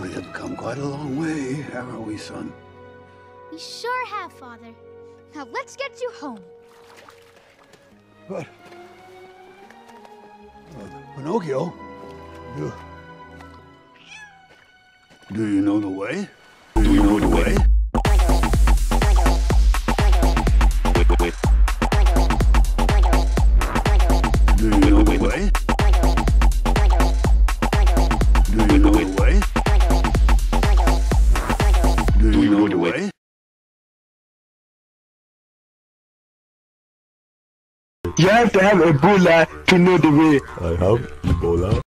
We have come quite a long way, haven't we, son? We sure have, Father. Now let's get you home. But... Uh, Pinocchio. Do you know the way? Do you know the way? Do you way? You have to have Ebola to know the way. I have Ebola.